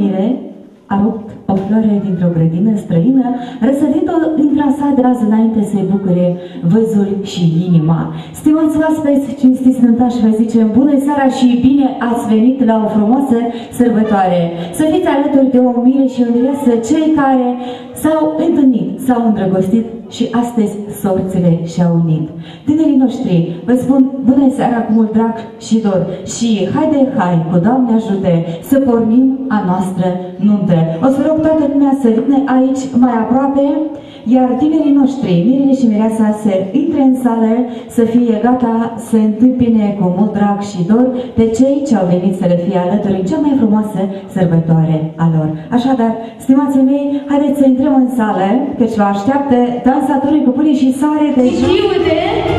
mire a rupt o floare dintr-o grădină străină, răsărit-o dintr-un sat de azi înainte să-i bucure văzul și inima. Stimați oaspeți, cinstiți nântași, vă zicem bună seara și bine ați venit la o frumoasă sărbătoare. Să fiți alături de o mire și o mireasă cei care s-au întâlnit, s-au îndrăgostit și astăzi sorțile și-au unit. Tinerii noștri, vă spun bună seara cu mult drag și dor și haide, hai, cu Doamne ajute, să pornim a noastră nuntă. O să rog toată lumea să vină aici mai aproape, iar tinerii noștri, mirele și mireasa, să intre în sală, să fie gata să întâmpine cu mult drag și dor pe cei ce au venit să le fie alături în cea mai frumoasă sărbătoare a lor. Așadar, stimații mei, haideți să intrăm în sală, căci vă așteaptă dansatorii cu puli și sare de Iude! Așa.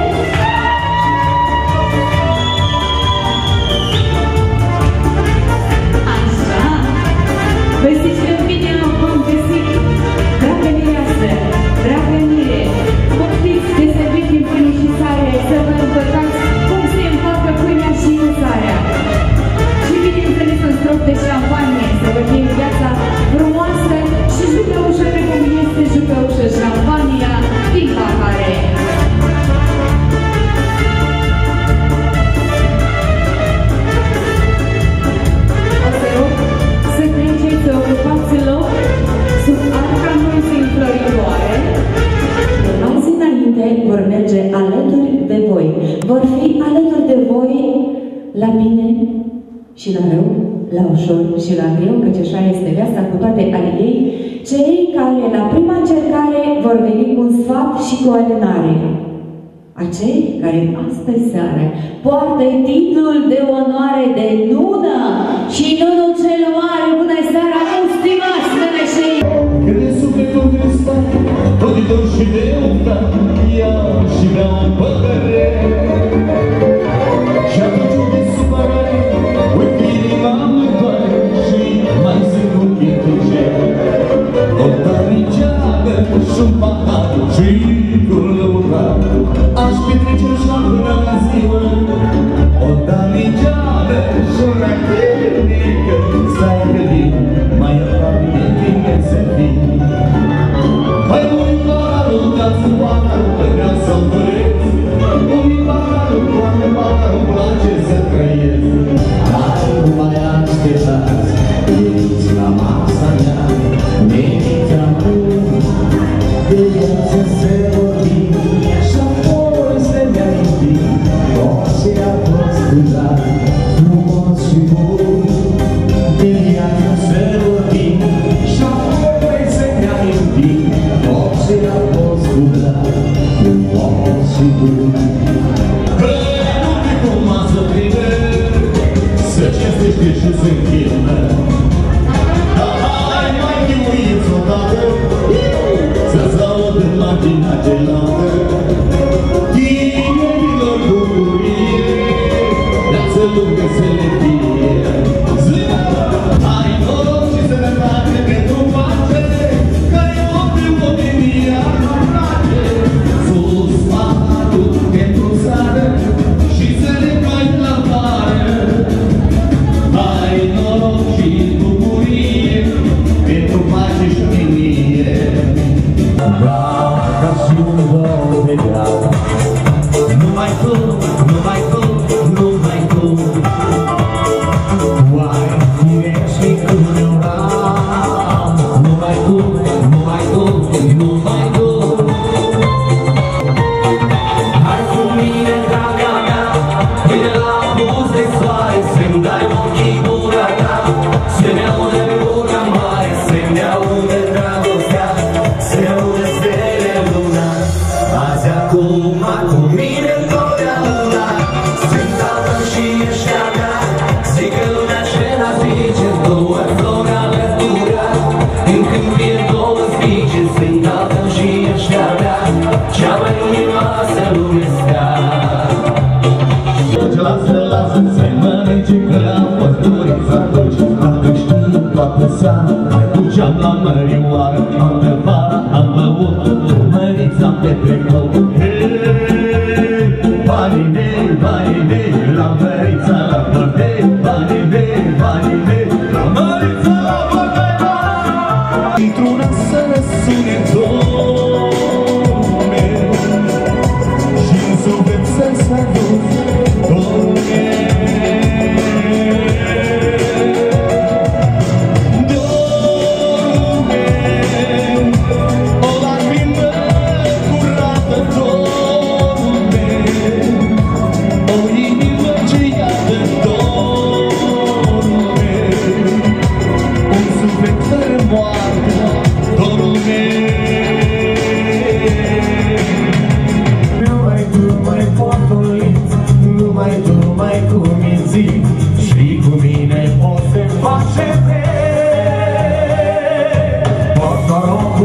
Și la greu, căci așa este viața cu toate ale ei, cei care la prima încercare vor veni cu un sfat și cu o alinare. Acei care astăzi seară poartă titlul de onoare de nună și nunul cel mare, bună seara, nu stimați meleșei! Crede sufletul de stat, doritor și de optat, ia și vrea un păcăre. Viață lungă să le fie. Zi! Hai, noroc și sănătate pentru pace, care om de omenia nu place. Sus patul pentru țară și să le faci la vară. Hai, noroc și bucurie pentru pace și mânie. Vreau ca și un dor de viață Cea mai luminoasă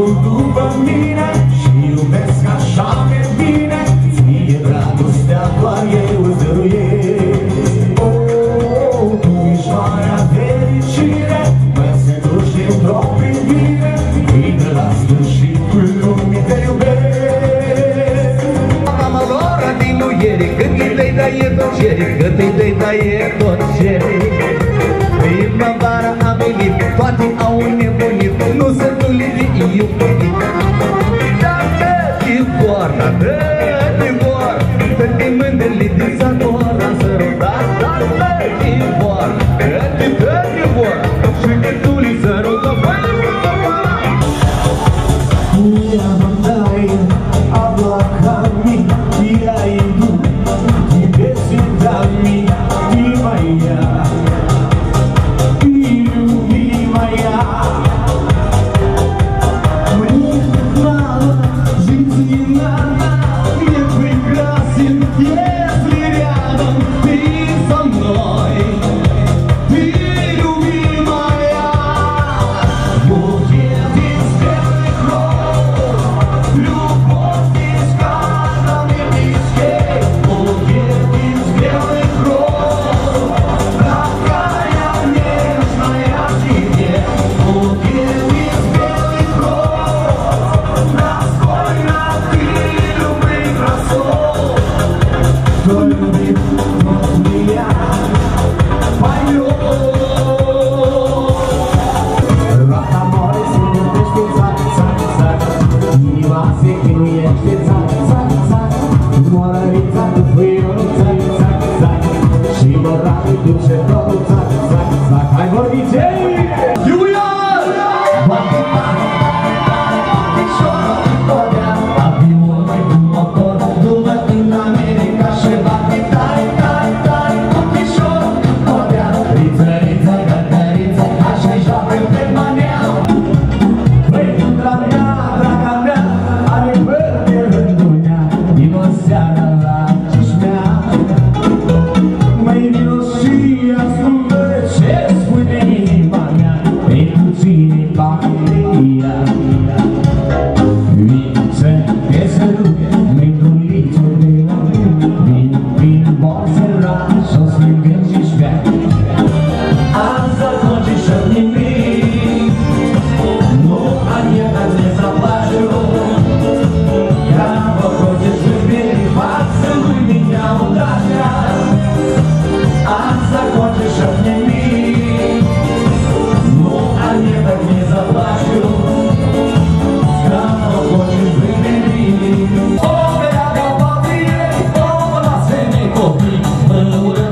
tu după mine Și iubesc așa de bine. Ție dragostea doar eu îți dăruiesc. Oh, Tu ești marea fericire Mă seduci într-o privire Vine la sfârșitul lumii te iubesc. Am lor din luiere Cât îi dai, da e tot cere Cât îi dai, da e tot cere Primăvara a venit Toate au nebunit. Yeah. the world.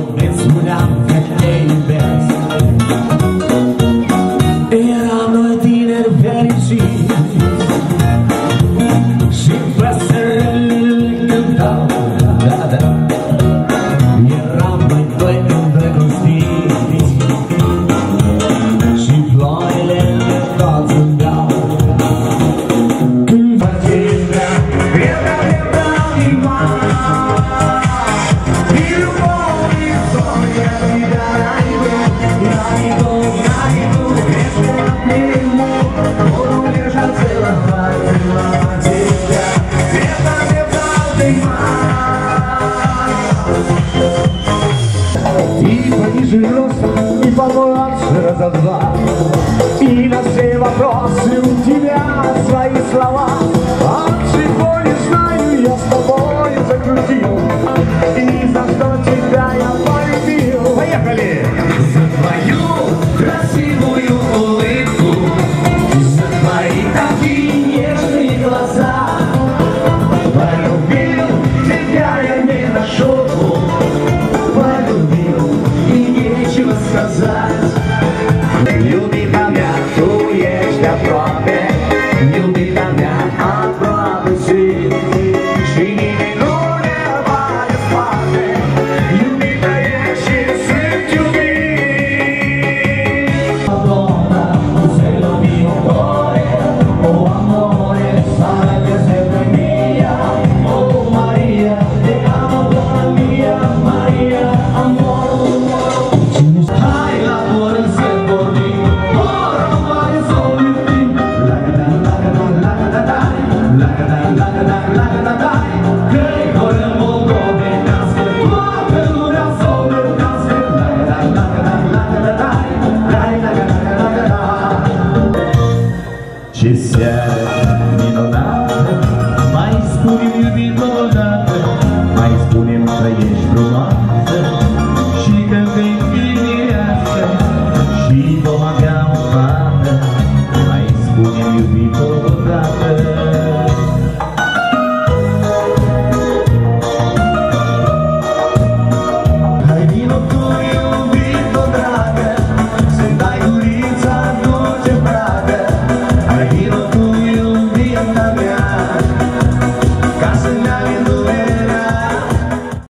não vem. ниже нос И порой раза два И на все вопросы у тебя свои слова.